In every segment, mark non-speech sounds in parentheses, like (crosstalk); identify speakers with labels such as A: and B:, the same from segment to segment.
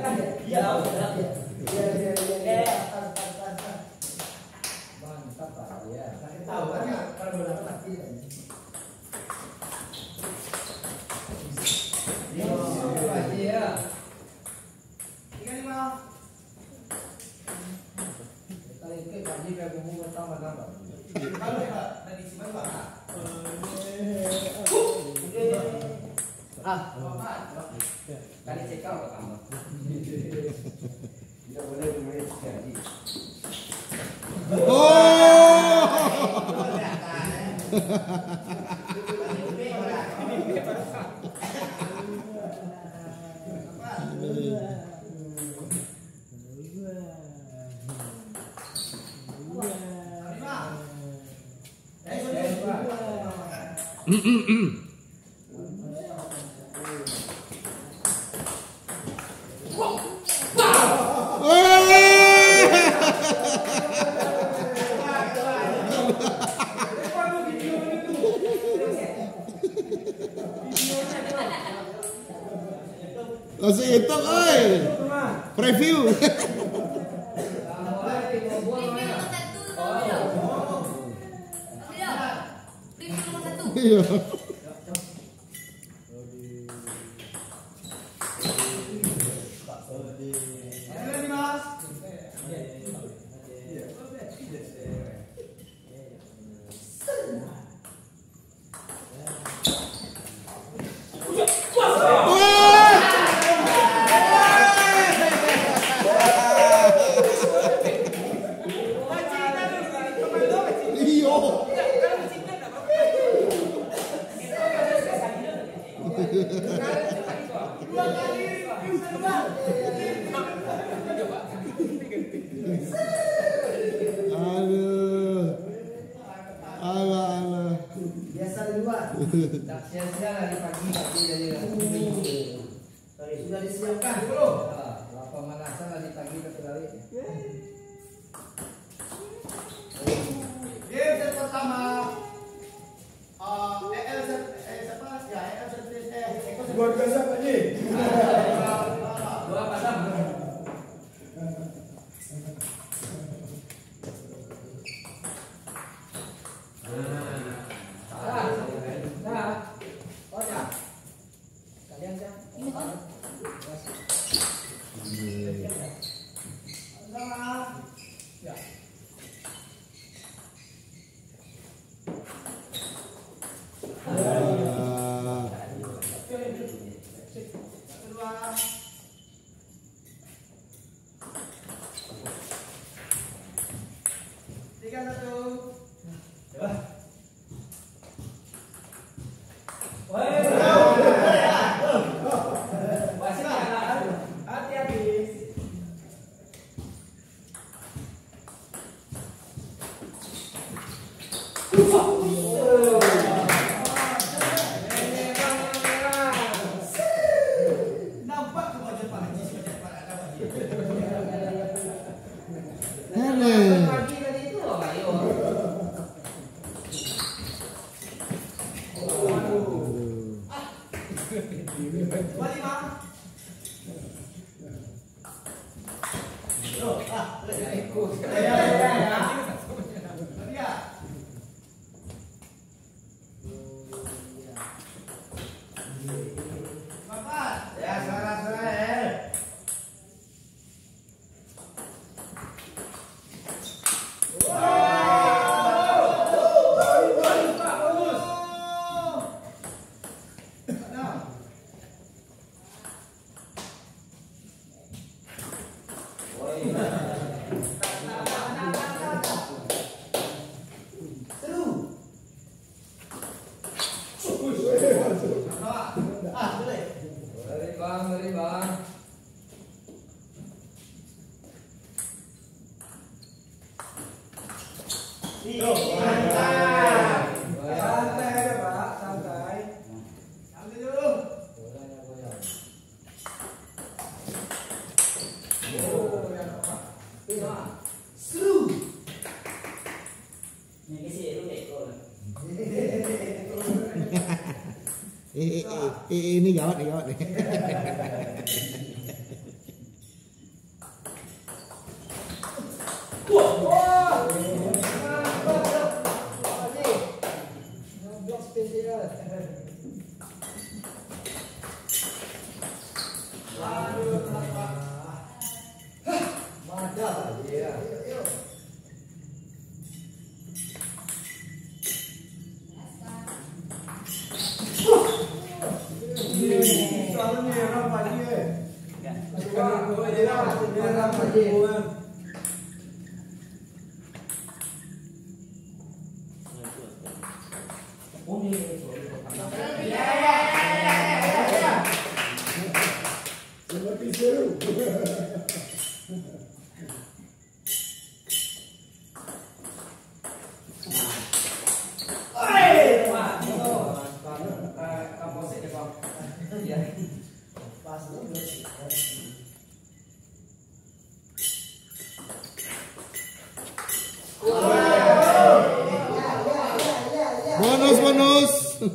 A: Yeah, yeah, yeah.
B: 嗯嗯嗯。
C: tak sia-sia pagi pagi dari
B: Sorry, sudah disiapkan
C: dulu. Nah,
D: Lapar
E: manasan
C: pagi
E: ke sore. quần.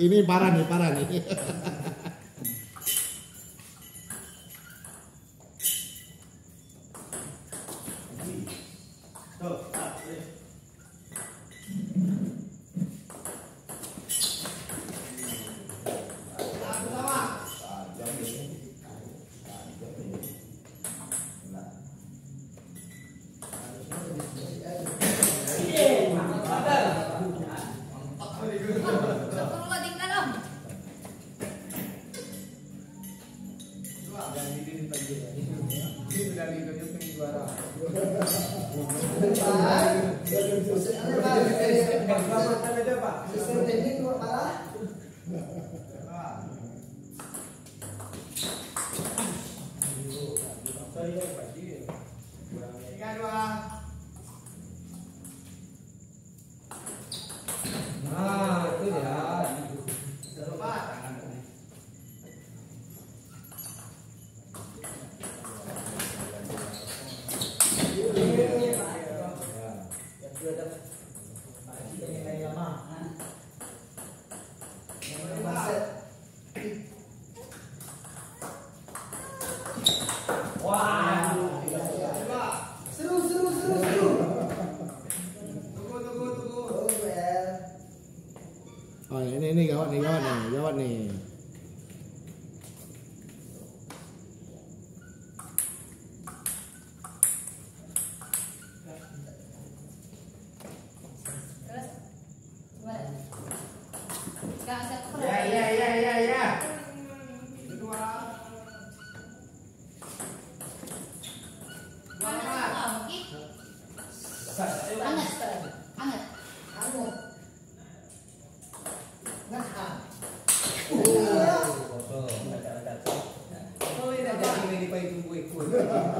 E: Ini parah nih, parah nih. Sistem teknik kepala nih.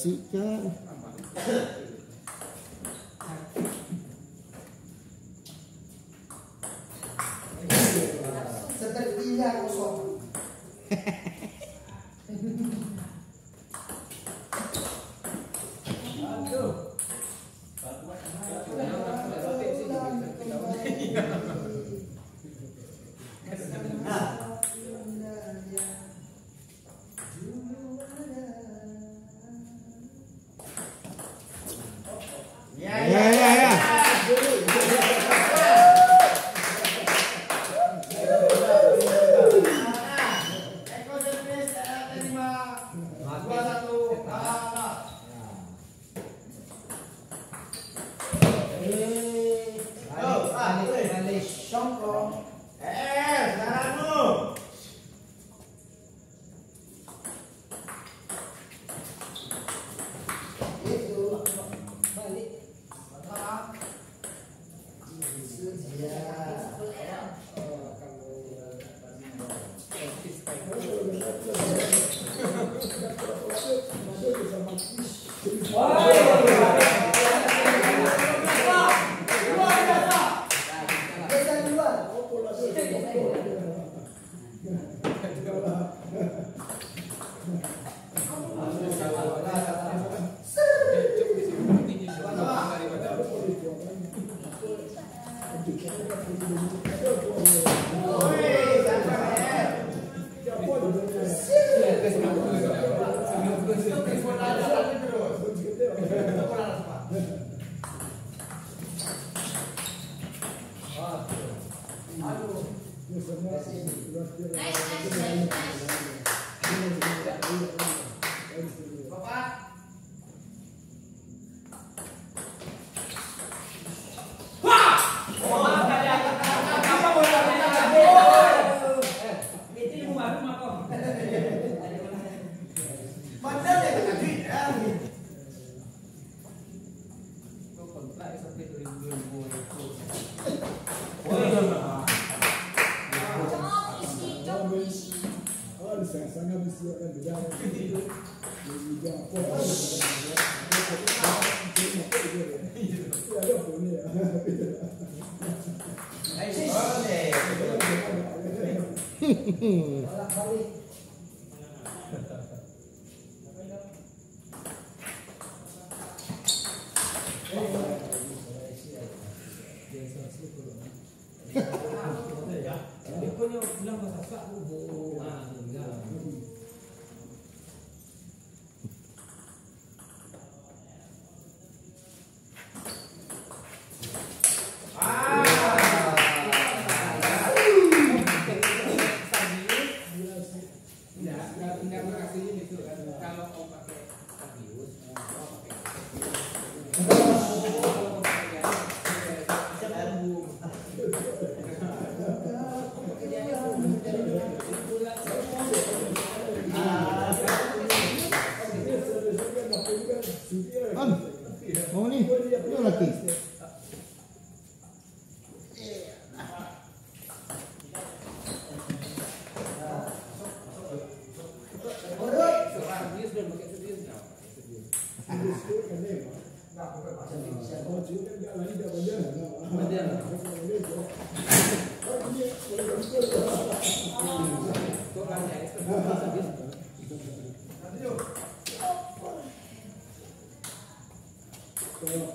E: dikasihkan
F: Thank kosong (laughs)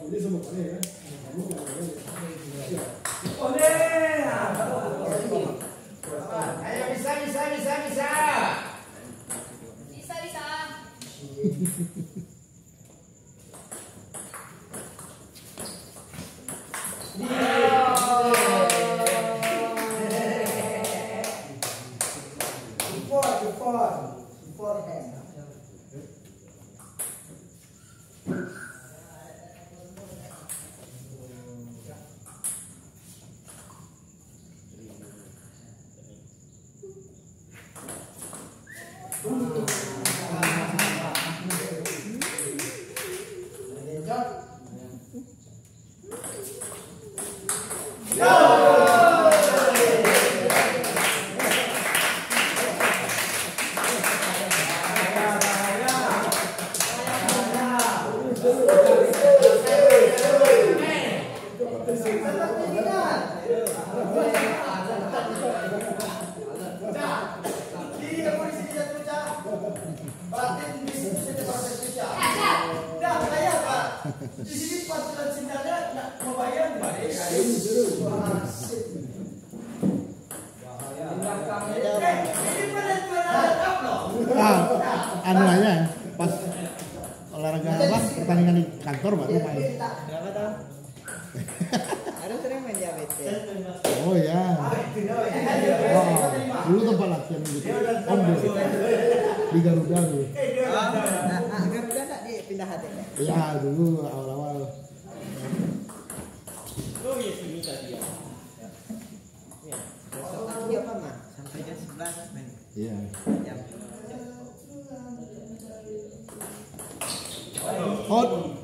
E: ini sama kan,
A: bisa bisa. Bisa, bisa. Di sini pasukan sindangnya nak membayar balik. Eh, ini pada apa loh?
B: Ah, anu aja pas olahraga apa pertandingan di kantor baru main.
D: Berapa tahun? Ada sering main JBT.
B: Oh ya. Oh, dulu tempat latihan gitu. Om. Di Garuda tuh.
D: Nah, nah, Garuda enggak dipindah hati.
B: Ya
A: Haut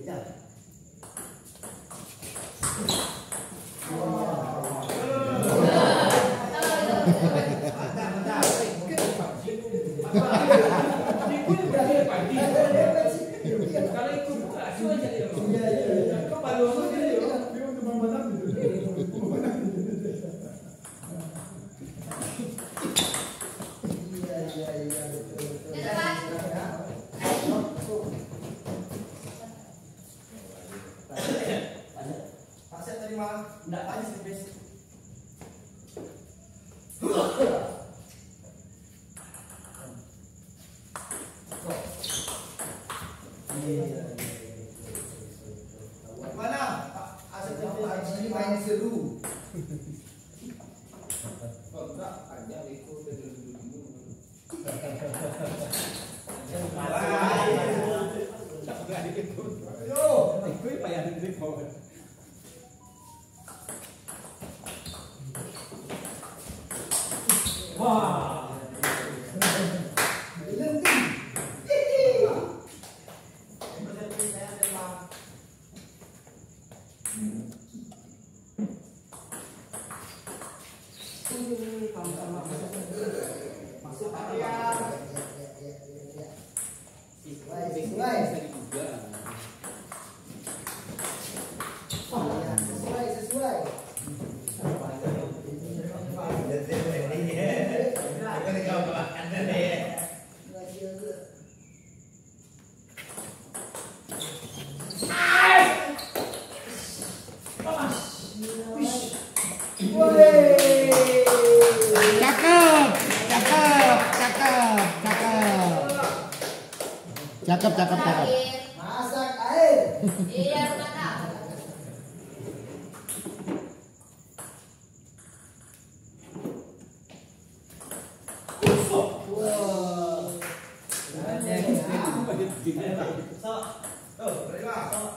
F: Kalau
D: Yeah.
E: Wow. Banyak. (laughs) So, terima. So,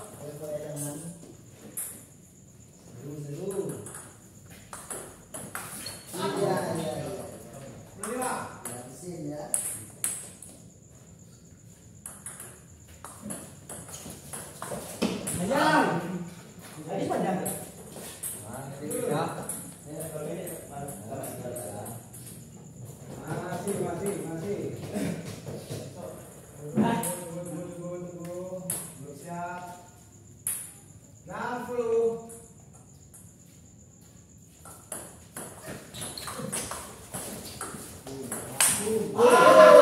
G: Oh,